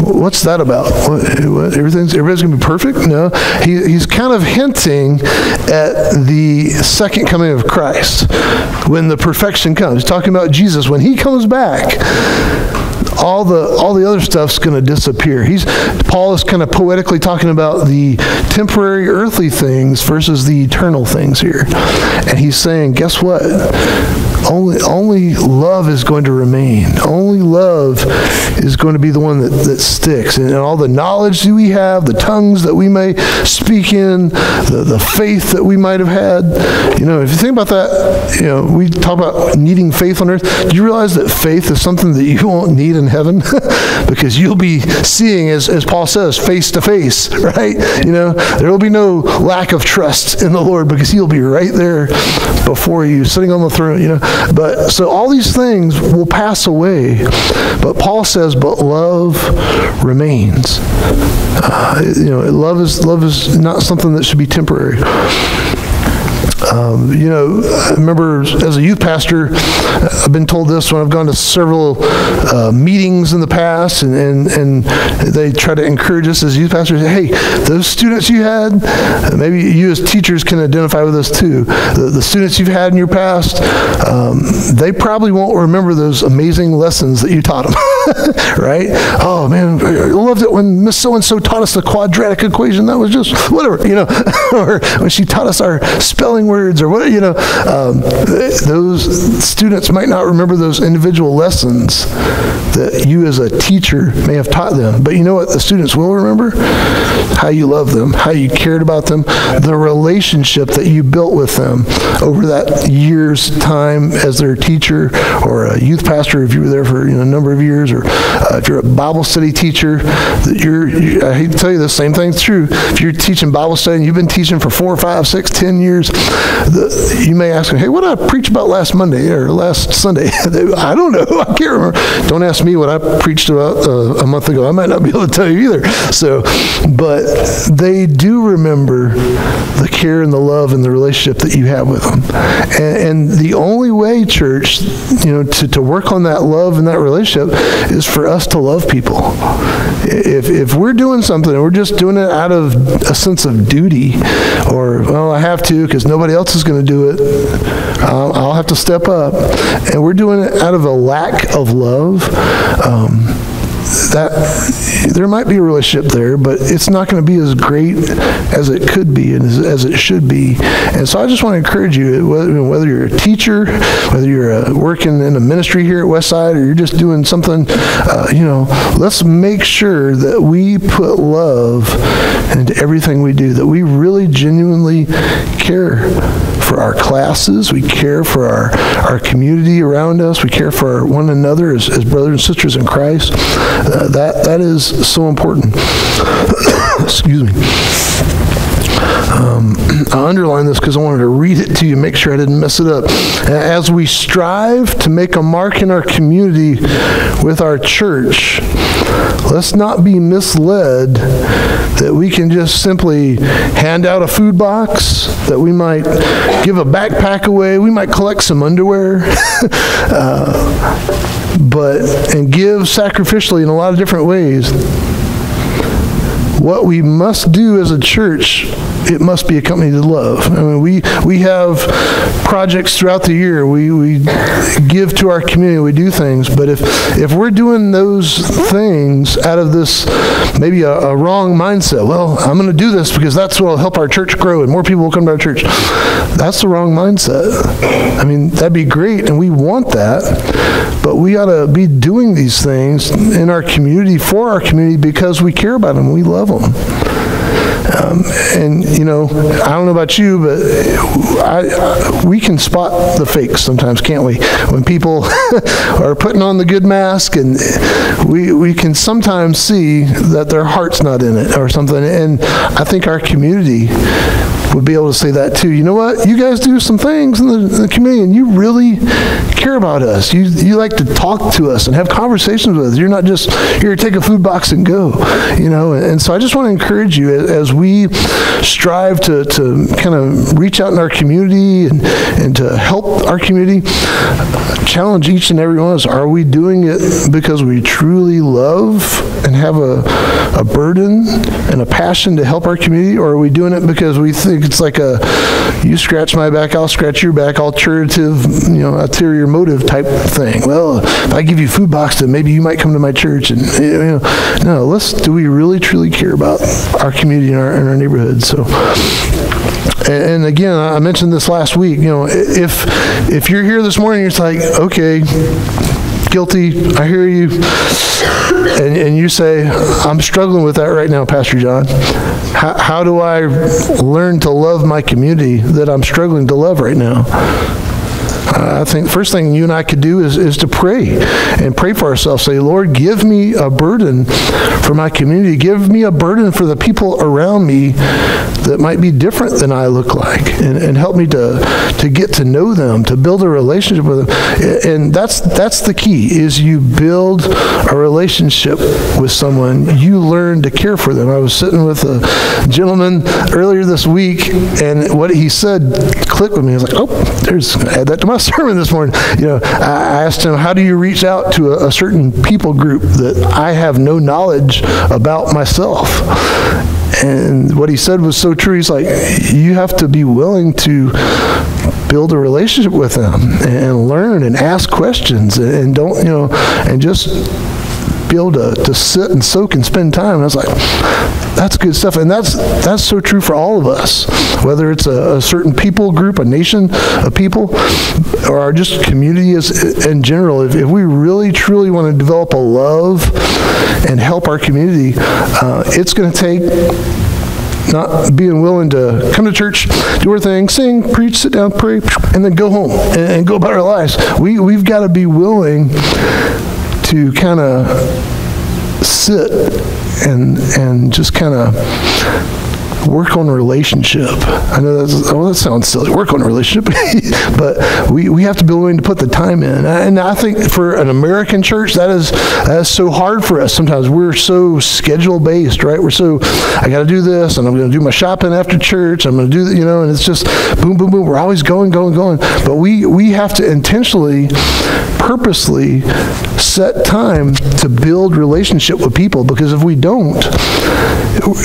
What's that about? Everything's everybody's gonna be perfect? No, he, he's kind of hinting at the second coming of Christ when the perfection comes. He's talking about Jesus when he comes back all the all the other stuff's going to disappear. He's Paul is kind of poetically talking about the temporary earthly things versus the eternal things here. And he's saying, guess what? Only, only love is going to remain. Only love is going to be the one that, that sticks. And, and all the knowledge that we have, the tongues that we may speak in, the, the faith that we might have had. You know, if you think about that, you know, we talk about needing faith on earth. Do you realize that faith is something that you won't need in heaven? because you'll be seeing, as, as Paul says, face to face, right? You know, there will be no lack of trust in the Lord because he'll be right there before you, sitting on the throne, you know. But so all these things will pass away. But Paul says, but love remains. Uh, you know, love is love is not something that should be temporary. Um, you know, I remember as a youth pastor, I've been told this when I've gone to several uh, meetings in the past, and, and, and they try to encourage us as youth pastors. Hey, those students you had, maybe you as teachers can identify with this too. The, the students you've had in your past, um, they probably won't remember those amazing lessons that you taught them, right? Oh man, I loved it when Miss So and So taught us the quadratic equation. That was just whatever, you know, or when she taught us our spelling words or what, you know, um, those students might not remember those individual lessons that you as a teacher may have taught them. But you know what the students will remember? How you love them, how you cared about them, the relationship that you built with them over that year's time as their teacher or a youth pastor if you were there for you know, a number of years or uh, if you're a Bible study teacher, you're, you, I hate to tell you the same thing's true. If you're teaching Bible study and you've been teaching for four, five, six, ten years, you may ask hey, what did I preach about last Monday or last Sunday? I don't know. I can't remember. Don't ask me what I preached about uh, a month ago. I might not be able to tell you either. So, but they do remember the care and the love and the relationship that you have with them. And, and the only way, church, you know, to, to work on that love and that relationship is for us to love people. If, if we're doing something and we're just doing it out of a sense of duty or, well, I have to because nobody else is going to do it, I'll, I'll, have to step up, and we're doing it out of a lack of love, um, that there might be a relationship there, but it's not going to be as great as it could be and as, as, it should be. And so I just want to encourage you, whether, whether you're a teacher, whether you're uh, working in a ministry here at Westside, or you're just doing something, uh, you know, let's make sure that we put love into everything we do, that we really genuinely care for our classes, we care for our, our community around us, we care for one another as, as brothers and sisters in Christ. Uh, that, that is so important. Excuse me. Um, I underline this because I wanted to read it to you, make sure I didn't mess it up. As we strive to make a mark in our community with our church, let's not be misled that we can just simply hand out a food box, that we might give a backpack away, we might collect some underwear. uh, but and give sacrificially in a lot of different ways what we must do as a church, it must be accompanied with love. I mean, we, we have projects throughout the year. We, we give to our community. We do things. But if, if we're doing those things out of this maybe a, a wrong mindset, well, I'm going to do this because that's what will help our church grow and more people will come to our church. That's the wrong mindset. I mean, that'd be great and we want that. But we ought to be doing these things in our community for our community because we care about them. We love them them. Um, and you know, I don't know about you, but I, I, we can spot the fakes sometimes, can't we? When people are putting on the good mask, and we we can sometimes see that their heart's not in it or something. And I think our community would be able to say that too. You know what? You guys do some things in the, the community, and you really care about us. You you like to talk to us and have conversations with us. You're not just here take a food box and go. You know, and, and so I just want to encourage you as we strive to to kind of reach out in our community and and to help our community. Challenge each and every one of us. Are we doing it because we truly love and have a, a burden and a passion to help our community, or are we doing it because we think it's like a you scratch my back, I'll scratch your back, alternative, you know, ulterior motive type thing? Well, if I give you food box, then maybe you might come to my church. And you know, no, let's. Do we really truly care about our community and our, and our neighborhood? So. And again, I mentioned this last week. You know, if if you're here this morning, it's like, okay, guilty. I hear you. And, and you say, I'm struggling with that right now, Pastor John. How, how do I learn to love my community that I'm struggling to love right now? I think first thing you and I could do is, is to pray and pray for ourselves. Say, Lord, give me a burden for my community. Give me a burden for the people around me that might be different than I look like, and, and help me to to get to know them, to build a relationship with them. And that's that's the key: is you build a relationship with someone. You learn to care for them. I was sitting with a gentleman earlier this week, and what he said clicked with me. I was like, oh, there's add that to my sermon this morning. You know, I asked him, how do you reach out to a, a certain people group that I have no knowledge about myself? And what he said was so true. He's like, you have to be willing to build a relationship with them and learn and ask questions and don't, you know, and just be able to, to sit and soak and spend time. And I was like, that's good stuff. And that's that's so true for all of us, whether it's a, a certain people group, a nation of people, or just community as, in general. If, if we really, truly want to develop a love and help our community, uh, it's going to take not being willing to come to church, do our thing, sing, preach, sit down, pray, and then go home and, and go about our lives. We, we've got to be willing to kind of sit and and just kind of work on a relationship. I know that's, that sounds silly, work on a relationship, but we, we have to be willing to put the time in. And I think for an American church, that is, that is so hard for us. Sometimes we're so schedule based, right? We're so, I got to do this, and I'm going to do my shopping after church, I'm going to do, you know, and it's just boom, boom, boom. We're always going, going, going. But we, we have to intentionally, purposely set time to build relationship with people because if we don't,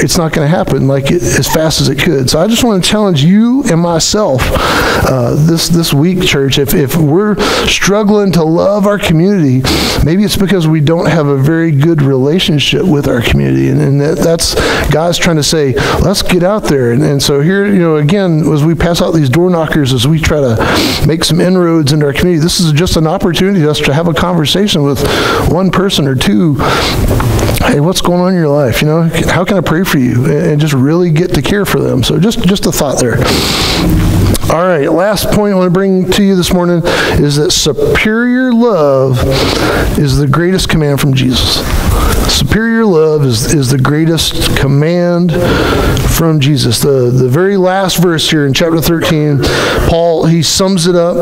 it's not going to happen like it, as fast as it could. So I just want to challenge you and myself uh, this this week, church. If if we're struggling to love our community, maybe it's because we don't have a very good relationship with our community, and, and that, that's God's trying to say, let's get out there. And, and so here, you know, again, as we pass out these door knockers, as we try to make some inroads into our community, this is just an opportunity for us to have a conversation with one person or two. Hey, what's going on in your life? You know, how can I pray for you? And just really get to care for them. So just just a thought there. All right, last point I want to bring to you this morning is that superior love is the greatest command from Jesus. Superior love is, is the greatest command from Jesus. The, the very last verse here in chapter 13, Paul, he sums it up.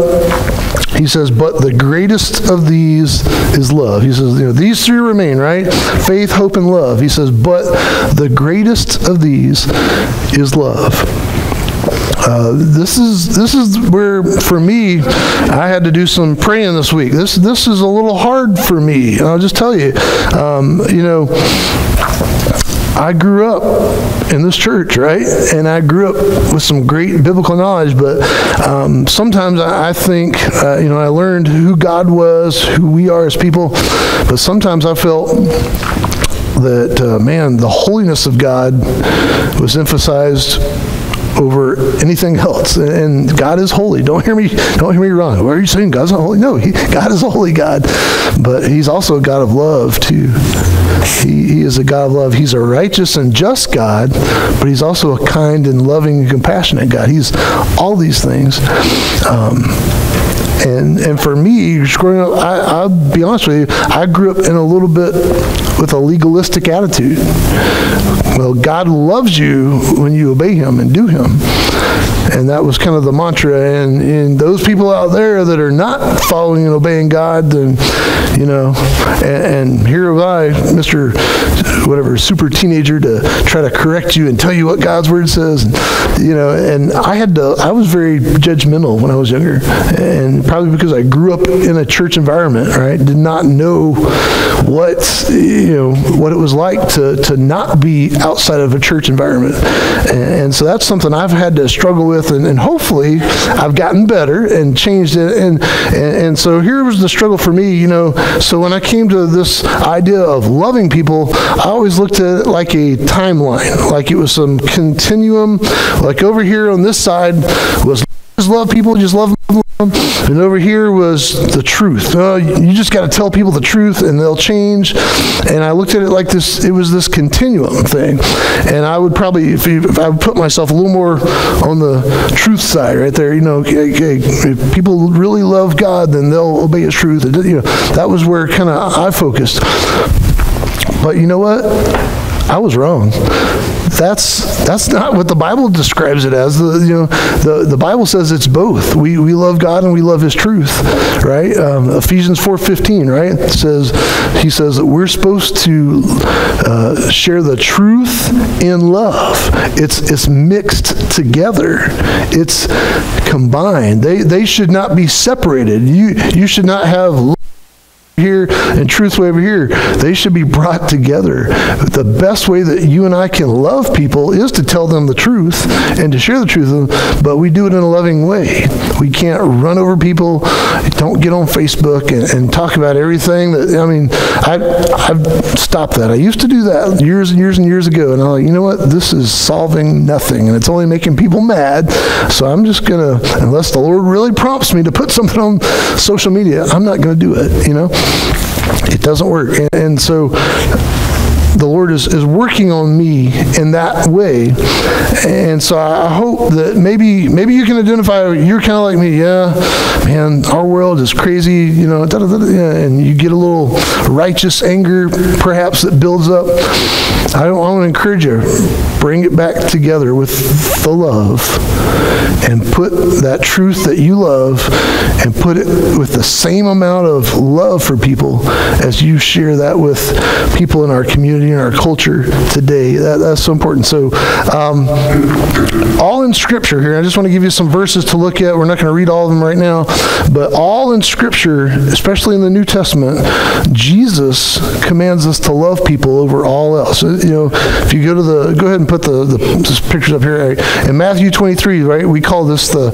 He says, but the greatest of these is love. He says, you know, these three remain, right? Faith, hope, and love. He says, but the greatest of these is love. Uh, this is this is where for me I had to do some praying this week. This this is a little hard for me. And I'll just tell you, um, you know. I grew up in this church, right? And I grew up with some great biblical knowledge, but um, sometimes I, think, uh, you know, I learned who God was, who we are as people, but sometimes I felt that, uh, man, the holiness of God was emphasized over anything else. And God is holy. Don't hear me. Don't hear me wrong. What are you saying? God's not holy? No, he, God is a holy God, but He's also a God of love too. He, he is a God of love. He's a righteous and just God, but He's also a kind and loving and compassionate God. He's all these things. Um, and and for me, growing up, I, I'll be honest with you, I grew up in a little bit with a legalistic attitude. Well, God loves you when you obey Him and do Him. And that was kind of the mantra. And, those people out there that are not following and obeying God, then, you know, and, and here am I, Mr. whatever, super teenager, to try to correct you and tell you what God's word says. And, you know, and I had to, I was very judgmental when I was younger. And probably because I grew up in a church environment, right? Did not know what, you know, what it was like to, to not be outside of a church environment. And, and so that's something I've had to struggle with, and, and hopefully I've gotten better and changed it. And, and, and so here was the struggle for me, you know. So when I came to this idea of loving people, I always looked at it like a timeline, like it was some continuum. Like over here on this side was just love people, just love them. And over here was the truth. Uh, you just got to tell people the truth and they'll change. And I looked at it like this, it was this continuum thing. And I would probably, if, you, if I would put myself a little more on the truth side right there, you know, if people really love God, then they'll obey his truth. You know, that was where kind of I focused. But you know what? I was wrong that's that's not what the Bible describes it as. The you know the, the Bible says it's both. We we love God and we love His truth, right? Um, Ephesians four fifteen, right? It says he says that we're supposed to uh, share the truth in love. It's it's mixed together. It's combined. They they should not be separated. You you should not have here and truth way over here. They should be brought together. The best way that you and I can love people is to tell them the truth and to share the truth with them, but we do it in a loving way. We can't run over people. Don't get on Facebook and, and talk about everything. That I mean, I, I've stopped that. I used to do that years and years and years ago, and I'm like, you know what? This is solving nothing, and it's only making people mad. So I'm just gonna, unless the Lord really prompts me to put something on social media, I'm not gonna do it. You know it doesn't work. And, and so the Lord is, is working on me in that way. And so I hope that maybe maybe you can identify, you're kind of like me, yeah, man, our world is crazy, you know, and you get a little righteous anger perhaps that builds up. I, I want to encourage you, bring it back together with the love and put that truth that you love and put it with the same amount of love for people as you share that with people in our community and our culture today. That, that's so important. So, um, all in Scripture here, I just want to give you some verses to look at. We're not going to read all of them right now, but all in Scripture, especially in the New Testament, Jesus commands us to love people over all else. You know, if you go to the, go ahead and put the, the pictures up here. In Matthew 23, right, we call this the,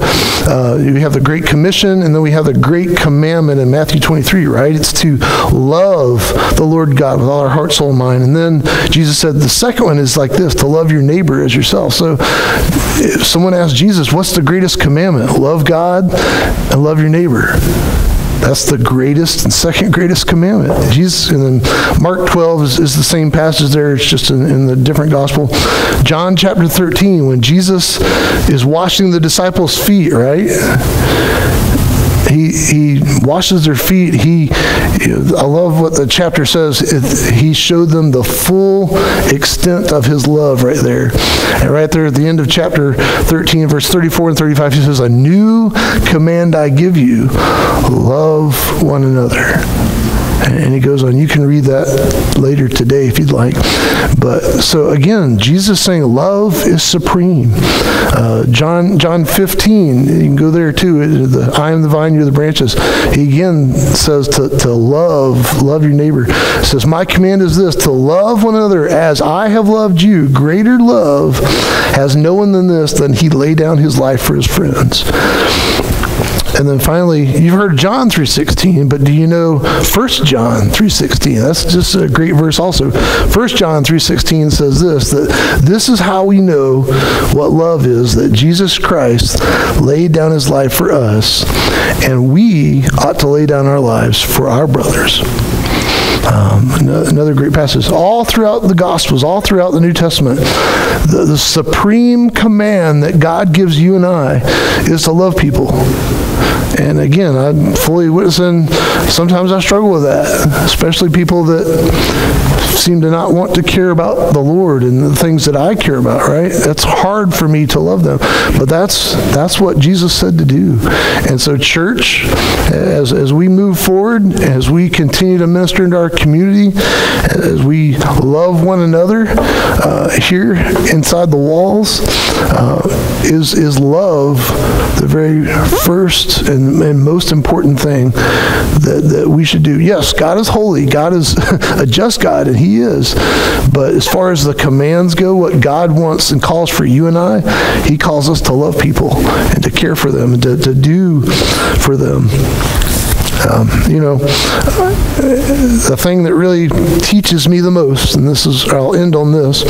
uh, we have the Great Commission, and then we have the Great Commandment in Matthew 23, right? It's to love the Lord God with all our heart, soul, and mind. And then Jesus said the second one is like this to love your neighbor as yourself. So if someone asks Jesus, what's the greatest commandment? Love God and love your neighbor. That's the greatest and second greatest commandment. Jesus, and then Mark 12 is, is the same passage there. It's just in, in, the different gospel. John chapter 13, when Jesus is washing the disciples' feet, right? He he washes their feet. He, I love what the chapter says. It, he showed them the full extent of his love right there. And right there at the end of chapter 13, verse 34 and 35, he says, "A new command I give you: love one another." And he goes on. You can read that later today if you'd like. But so again, Jesus is saying love is supreme. Uh, John John 15, you can go there too. The, I am the vine, you're the branches. He again says to, to love, love your neighbor. says, My command is this to love one another as I have loved you. Greater love has no one than this, than he lay down his life for his friends. And then finally, you've heard John 3.16, but do you know 1 John 3.16? That's just a great verse also. 1 John 3.16 says this, that this is how we know what love is, that Jesus Christ laid down his life for us, and we ought to lay down our lives for our brothers. Um, another great passage. All throughout the Gospels, all throughout the New Testament, the, the supreme command that God gives you and I is to love people. And again, I'm fully witnessing, sometimes I struggle with that, especially people that seem to not want to care about the Lord and the things that I care about, right? That's hard for me to love them. But that's that's what Jesus said to do. And so church, as, as we move forward, as we continue to minister into our community, as we love one another uh, here inside the walls, uh, is, is love the very first and, and most important thing that, that we should do. Yes, God is holy. God is a just God, and He is. But as far as the commands go, what God wants and calls for you and I, He calls us to love people and to care for them and to, to do for them. Um, you know, the thing that really teaches me the most, and this is, I'll end on this,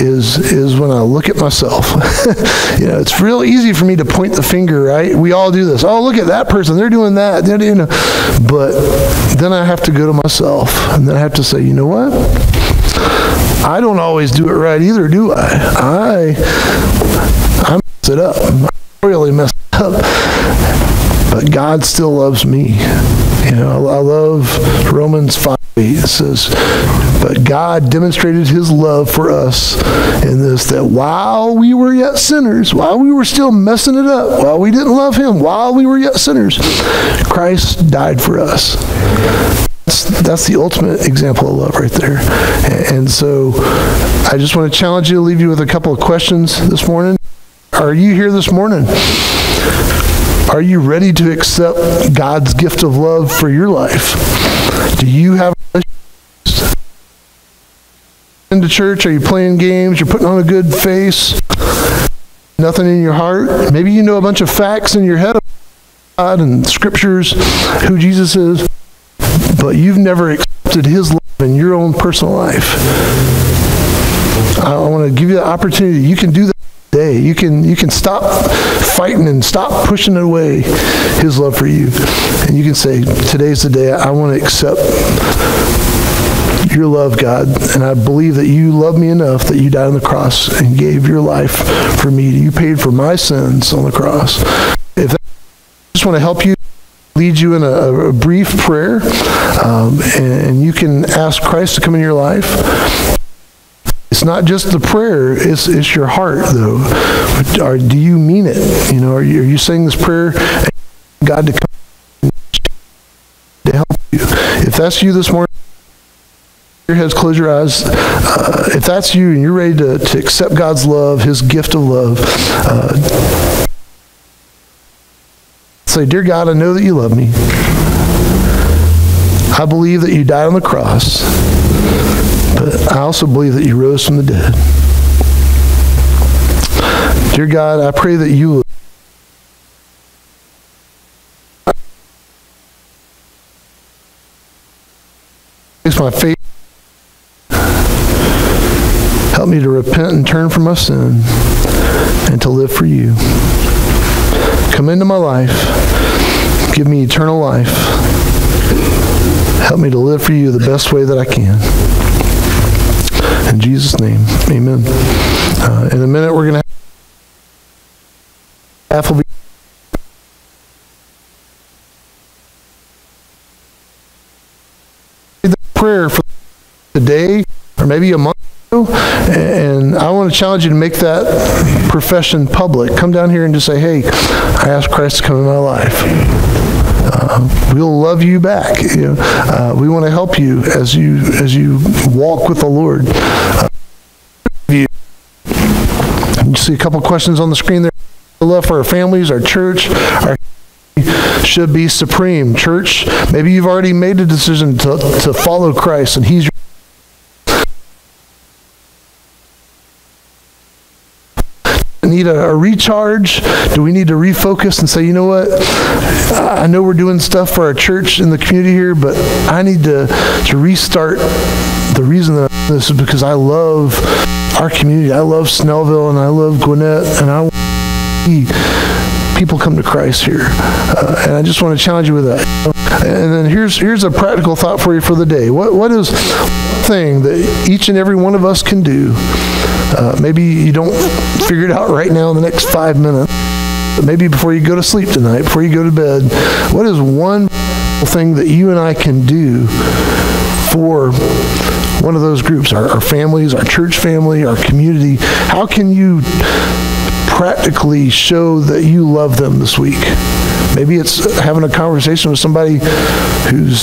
is is when I look at myself. you know, it's real easy for me to point the finger, right? We all do this. Oh, look at that person; they're doing that. They're, you know, but then I have to go to myself, and then I have to say, you know what? I don't always do it right either, do I? I I mess it up. I really mess God still loves me. You know, I love Romans 5. It says, but God demonstrated his love for us in this, that while we were yet sinners, while we were still messing it up, while we didn't love him, while we were yet sinners, Christ died for us. That's, that's the ultimate example of love right there. And so I just want to challenge you to leave you with a couple of questions this morning. Are you here this morning? Are you ready to accept God's gift of love for your life? Do you have into church? Are you playing games? You're putting on a good face? Nothing in your heart? Maybe you know a bunch of facts in your head about God and scriptures, who Jesus is, but you've never accepted his love in your own personal life. I want to give you the opportunity. You can do that day. You can you can stop fighting and stop pushing away his love for you. And you can say, today's the day I want to accept your love, God, and I believe that you love me enough that you died on the cross and gave your life for me. You paid for my sins on the cross. If I just want to help you, lead you in a, a brief prayer, um, and, and you can ask Christ to come in your life. It's not just the prayer, it's, it's your heart, though. Or do you mean it? You know, are you, are you saying this prayer, God to come to help you? If that's you this morning, your heads, close your eyes. Uh, if that's you and you're ready to, to accept God's love, His gift of love, uh, say, Dear God, I know that you love me. I believe that you died on the cross. I also believe that you rose from the dead. Dear God, I pray that you will my faith. Help me to repent and turn from my sin and to live for you. Come into my life. Give me eternal life. Help me to live for you the best way that I can. In Jesus' name, amen. Uh, in a minute, we're going to have will be the prayer for or maybe a month ago, and I want to challenge you to make that profession public. Come down here and just say, hey, I asked Christ to come in my life. Uh, we'll love you back. You know, uh, we want to help you as you as you walk with the Lord. Uh, you, see a couple questions on the screen there. Love for our families, our church, our should be supreme. Church, maybe you've already made a decision to, to follow Christ and He's your need a, a, recharge? Do we need to refocus and say, you know what? I know we're doing stuff for our church in the community here, but I need to, to restart. The reason that I'm this is because I love our community. I love Snellville and I love Gwinnett and I want to see people come to Christ here. Uh, and I just want to challenge you with that. And then here's here's a practical thought for you for the day. What what is thing that each and every one of us can do uh, maybe you don't figure it out right now in the next five minutes. But maybe before you go to sleep tonight, before you go to bed, what is one thing that you and I can do for one of those groups, our, our families, our church family, our community? How can you practically show that you love them this week? Maybe it's having a conversation with somebody who's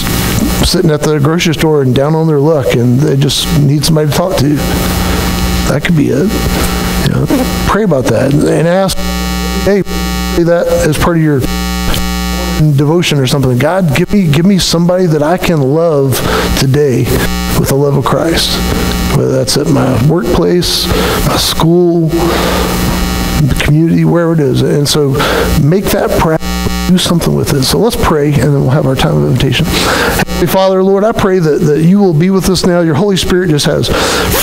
sitting at the grocery store and down on their luck and they just need somebody to talk to. That could be it. You know, pray about that and ask, hey, that as part of your devotion or something. God, give me give me somebody that I can love today with the love of Christ. Whether that's at my workplace, my school, the community, wherever it is. And so make that practice do something with it. So let's pray, and then we'll have our time of invitation. Father, Lord, I pray that, that you will be with us now. Your Holy Spirit just has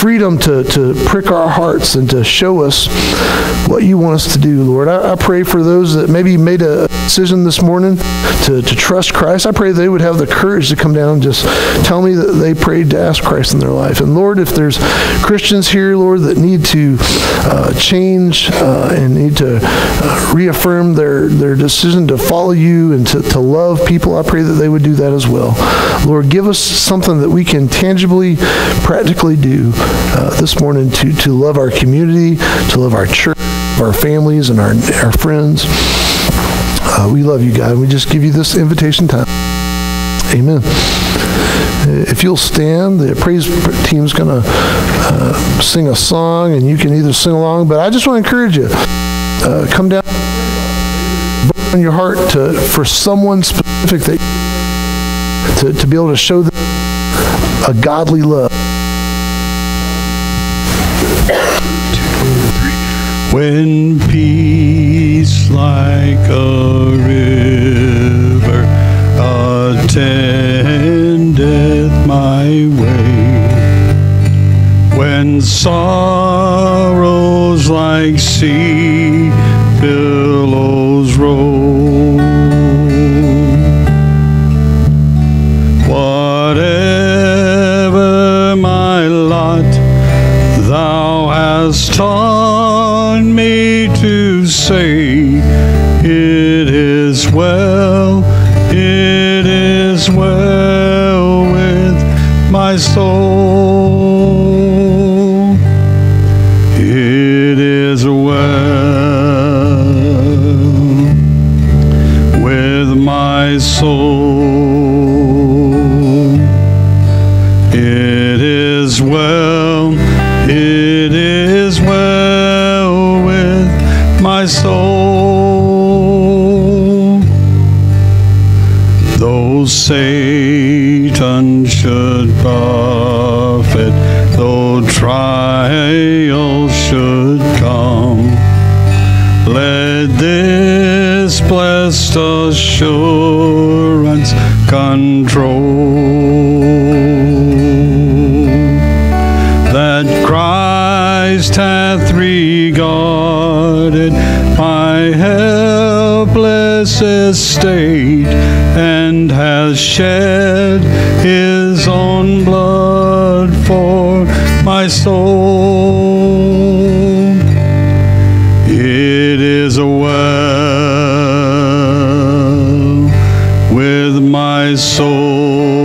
freedom to, to prick our hearts and to show us what you want us to do, Lord. I, I pray for those that maybe made a decision this morning to, to trust Christ. I pray they would have the courage to come down and just tell me that they prayed to ask Christ in their life. And Lord, if there's Christians here, Lord, that need to uh, change uh, and need to uh, reaffirm their, their decision to follow follow you and to, to love people, I pray that they would do that as well. Lord, give us something that we can tangibly, practically do uh, this morning to, to love our community, to love our church, our families, and our, our friends. Uh, we love you, God. We just give you this invitation time. Amen. If you'll stand, the praise team's going to uh, sing a song, and you can either sing along. But I just want to encourage you: uh, come down on your heart to for someone specific that to, to be able to show them a godly love. When peace like a river attendeth my way, when sorrows like sea billows roll. Assurance control that Christ hath regarded my helpless estate soul.